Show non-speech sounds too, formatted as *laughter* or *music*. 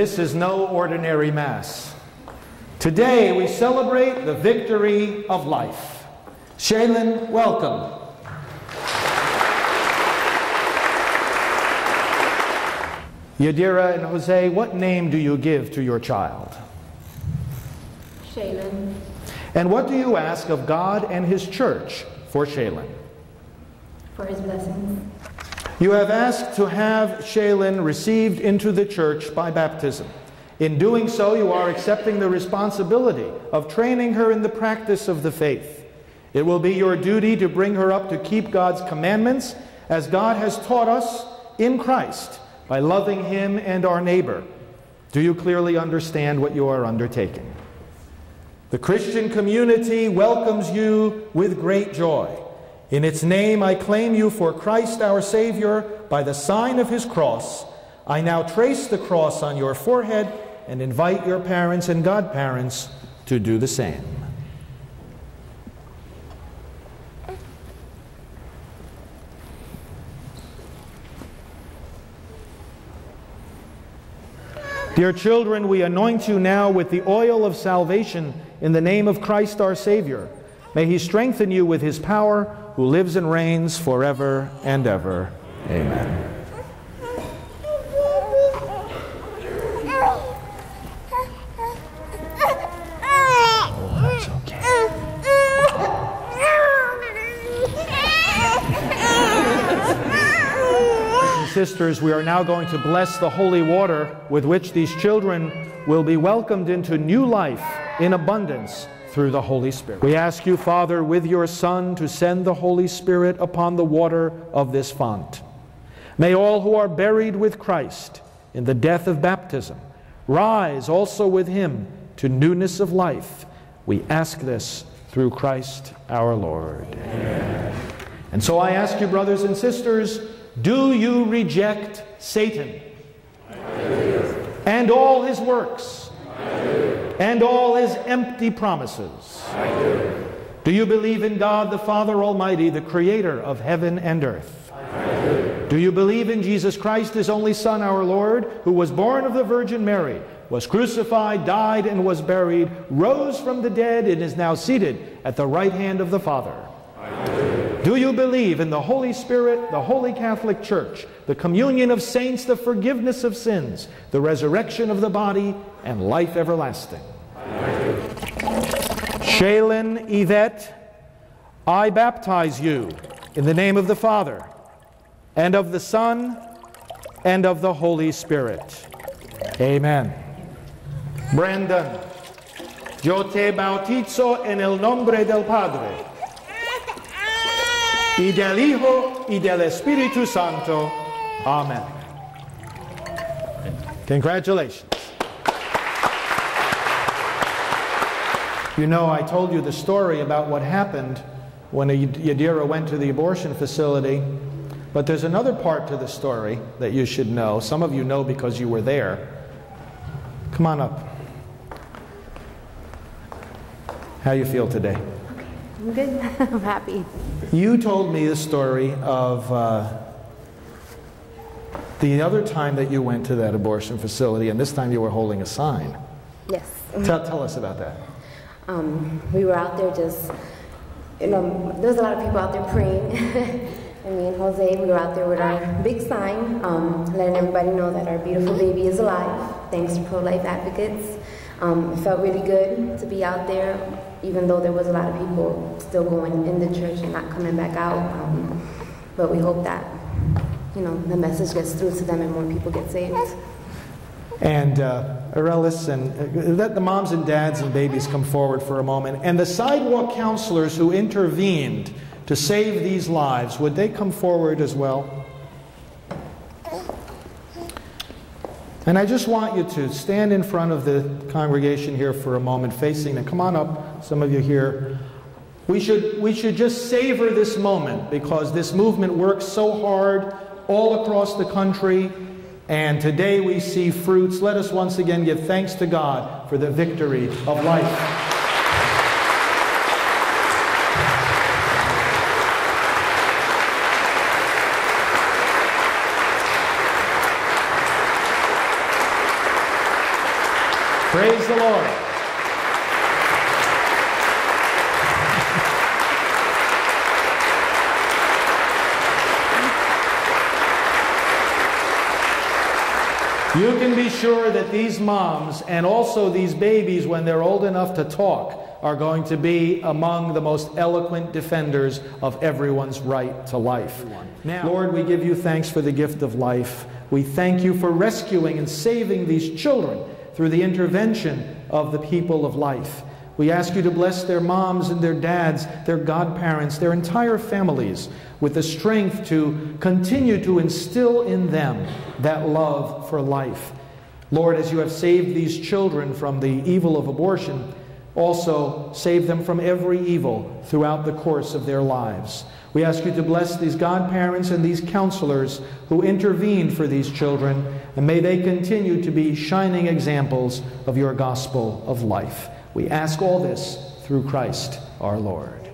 This is no ordinary Mass. Today we celebrate the victory of life. Shaylin, welcome. Yadira and Jose, what name do you give to your child? Shaylin. And what do you ask of God and His church for Shaylin? For his blessings. You have asked to have Shaylin received into the church by baptism. In doing so, you are accepting the responsibility of training her in the practice of the faith. It will be your duty to bring her up to keep God's commandments as God has taught us in Christ by loving Him and our neighbor. Do you clearly understand what you are undertaking? The Christian community welcomes you with great joy. In its name, I claim you for Christ our Savior by the sign of His cross. I now trace the cross on your forehead and invite your parents and godparents to do the same. Dear children, we anoint you now with the oil of salvation in the name of Christ our Savior. May he strengthen you with his power, who lives and reigns forever and ever. Amen. sisters, we are now going to bless the holy water with which these children will be welcomed into new life in abundance through the Holy Spirit. We ask you, Father, with your Son, to send the Holy Spirit upon the water of this font. May all who are buried with Christ in the death of baptism rise also with him to newness of life. We ask this through Christ our Lord. Amen. And so I ask you, brothers and sisters, do you reject Satan and all his works and all his empty promises? Do. do you believe in God the Father Almighty, the creator of heaven and earth? Do. do you believe in Jesus Christ, his only Son, our Lord, who was born of the Virgin Mary, was crucified, died, and was buried, rose from the dead, and is now seated at the right hand of the Father? Do you believe in the Holy Spirit, the Holy Catholic Church, the communion of saints, the forgiveness of sins, the resurrection of the body, and life everlasting? Shaylin Yvette, I baptize you in the name of the Father, and of the Son, and of the Holy Spirit. Amen. Brandon, yo te bautizo en el nombre del Padre y del Hijo y del Espíritu Santo. Amen. Congratulations. You know, I told you the story about what happened when Yadira went to the abortion facility, but there's another part to the story that you should know. Some of you know because you were there. Come on up. How you feel today? I'm good. *laughs* I'm happy. You told me the story of uh, the other time that you went to that abortion facility, and this time you were holding a sign. Yes. Tell, tell us about that. Um, we were out there just, you know, there was a lot of people out there praying. *laughs* and me and Jose, we were out there with our big sign, um, letting everybody know that our beautiful baby is alive, thanks to pro life advocates. Um, it felt really good to be out there even though there was a lot of people still going in the church and not coming back out. Um, but we hope that, you know, the message gets through to them and more people get saved. And uh, Aurelis, and uh, let the moms and dads and babies come forward for a moment. And the sidewalk counselors who intervened to save these lives, would they come forward as well? And I just want you to stand in front of the congregation here for a moment, facing them. Come on up, some of you here. We should, we should just savor this moment because this movement works so hard all across the country. And today we see fruits. Let us once again give thanks to God for the victory of life. Praise the Lord. You can be sure that these moms and also these babies, when they're old enough to talk, are going to be among the most eloquent defenders of everyone's right to life. Now, Lord, we give you thanks for the gift of life. We thank you for rescuing and saving these children through the intervention of the people of life. We ask you to bless their moms and their dads, their godparents, their entire families with the strength to continue to instill in them that love for life. Lord, as you have saved these children from the evil of abortion, also save them from every evil throughout the course of their lives. We ask you to bless these godparents and these counselors who intervened for these children, and may they continue to be shining examples of your gospel of life. We ask all this through Christ our Lord.